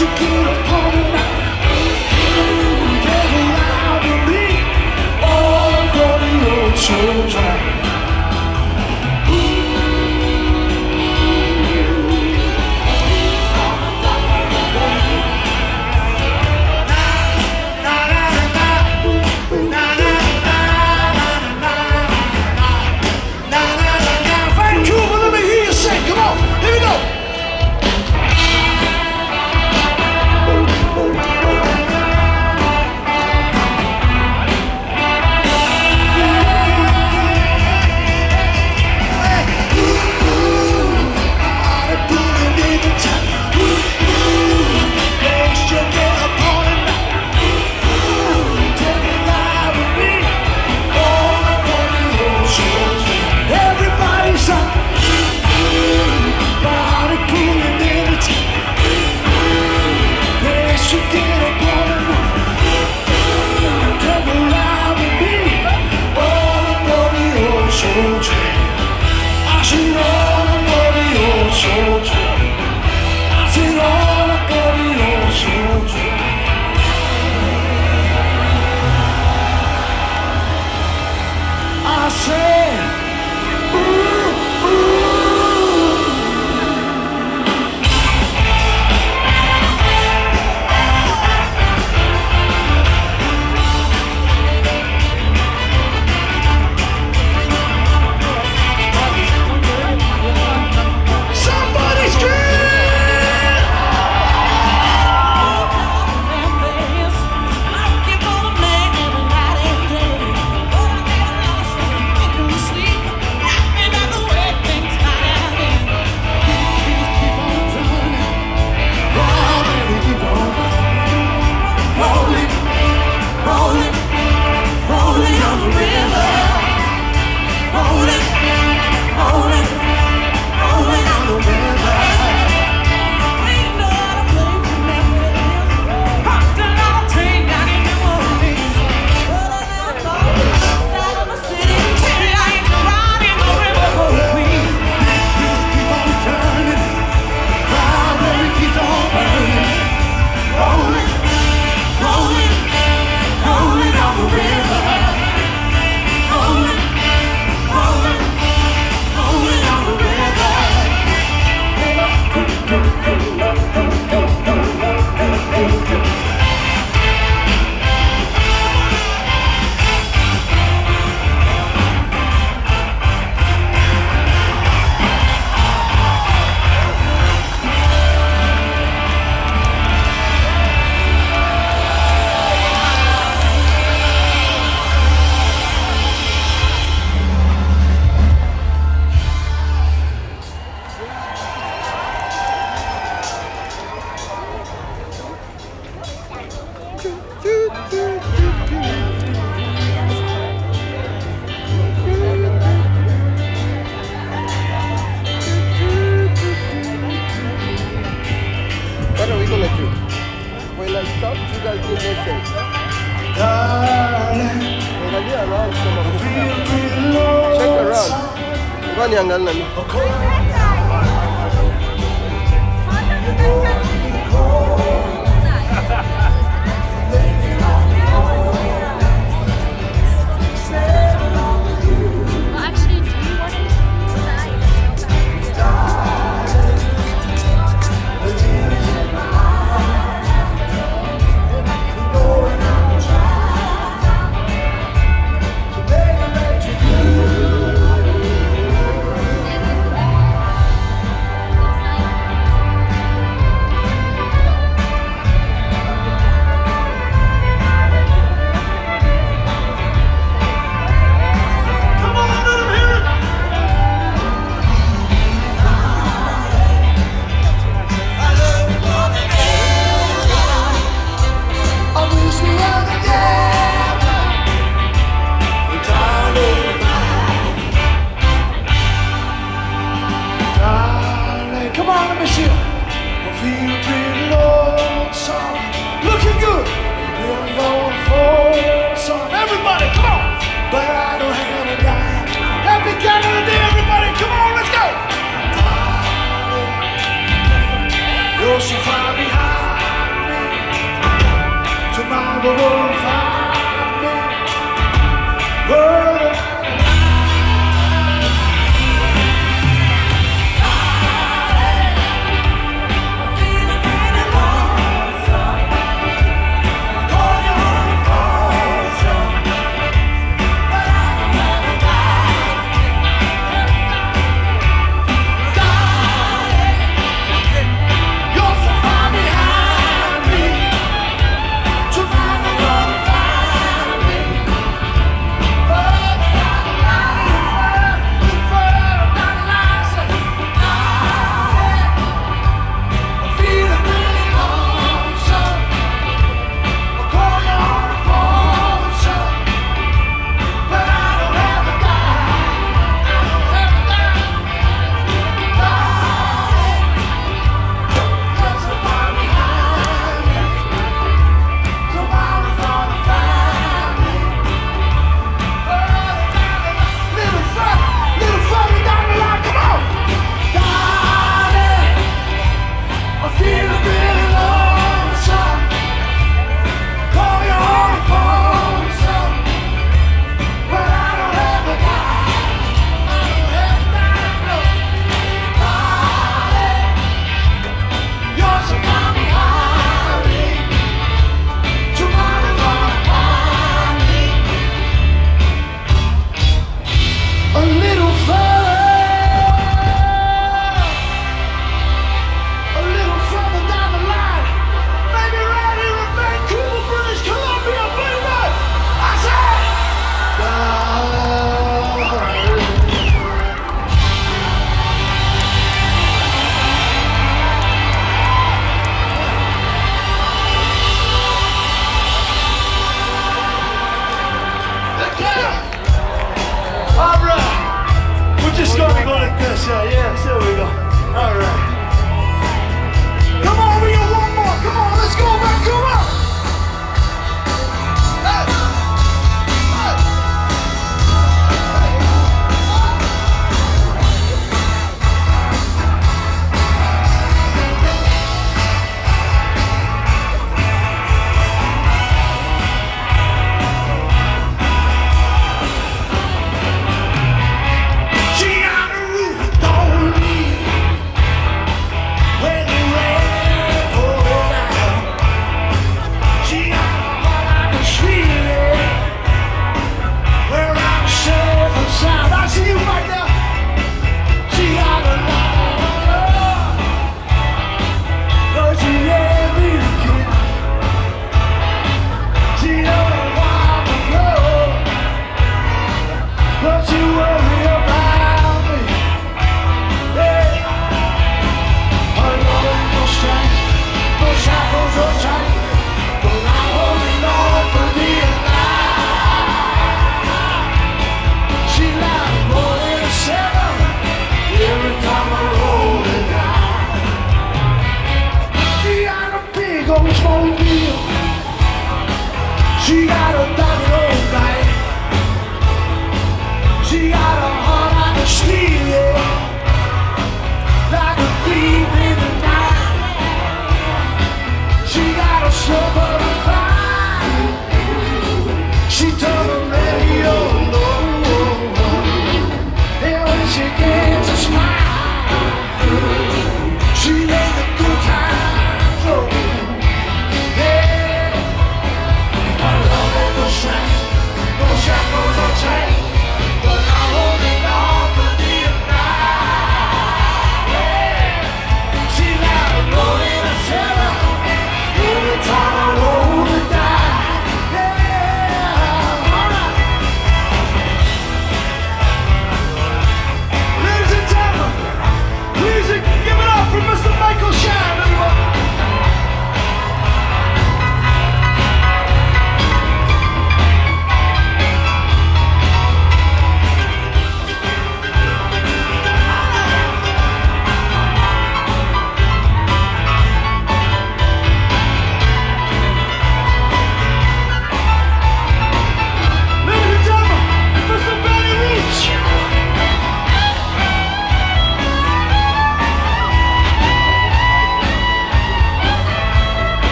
you get upon will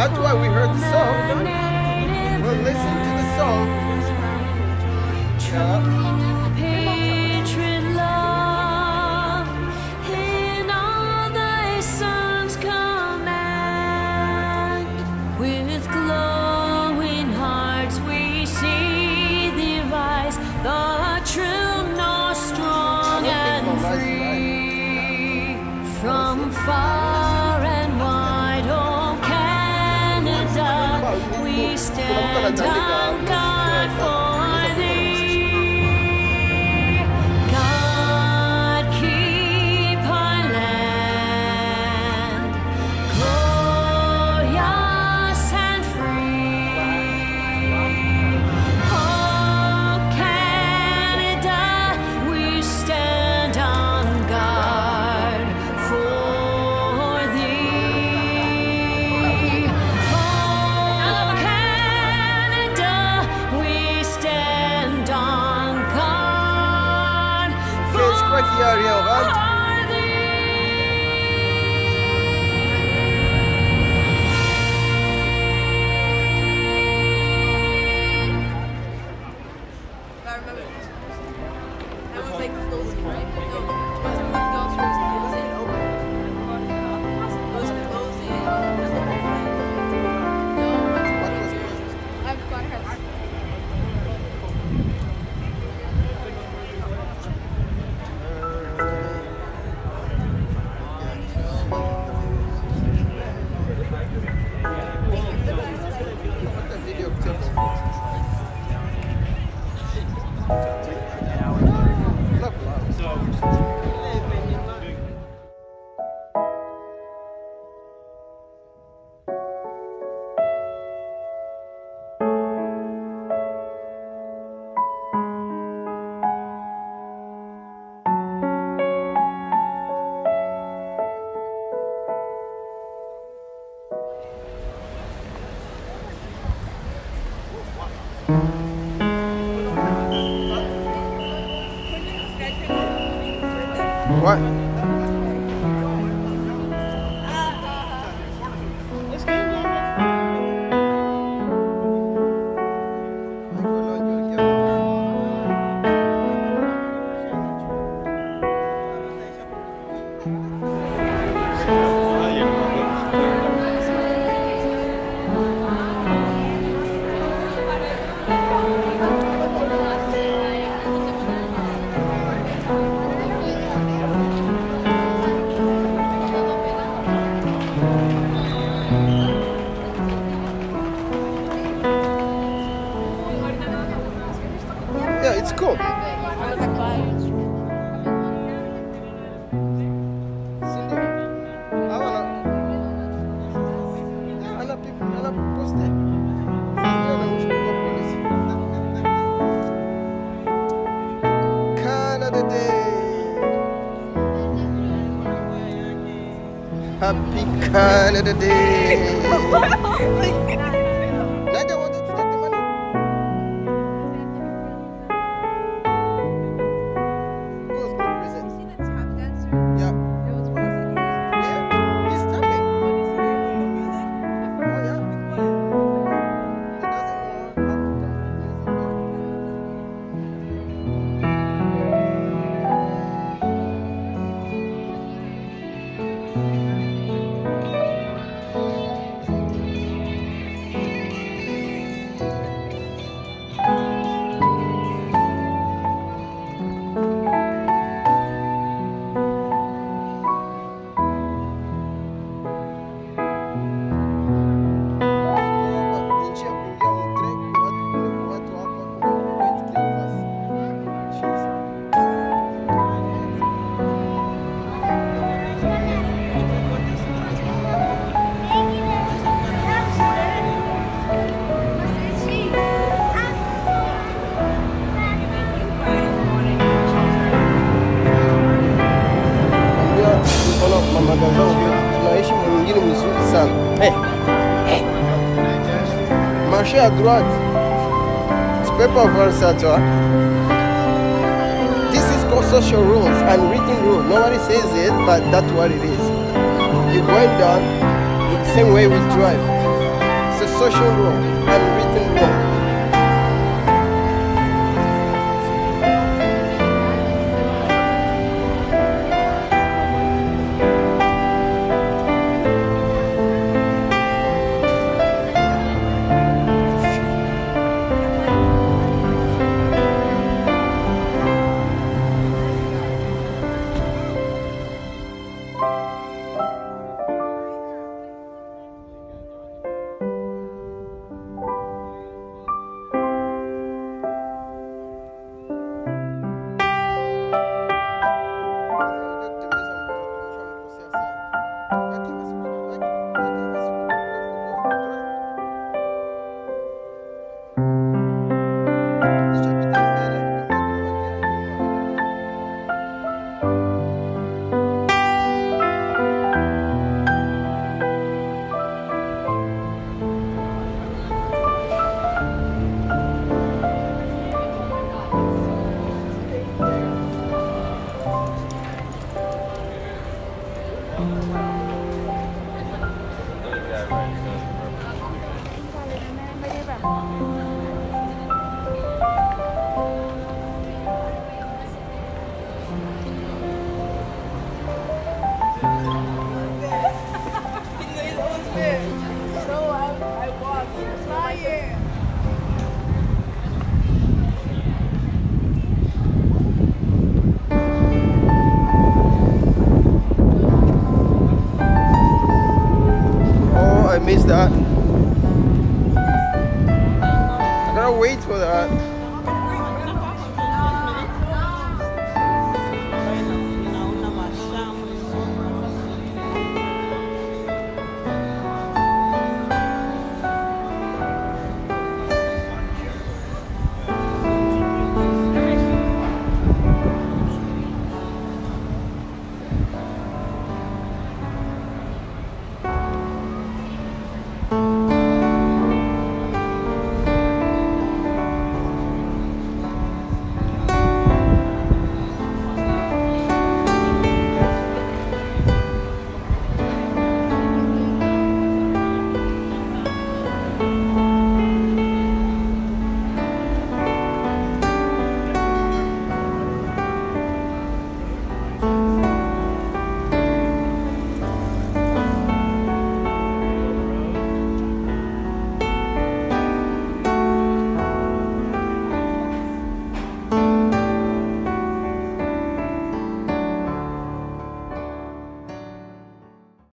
That's why we heard the song. Well, listen to the song. Yeah. kind of the day. Oh Droite. Tu peux pas voir ça, toi. This is called social rules and written rules. Nobody says it, but that's what it is. You going down the same way we drive. It's a social rule and written rule.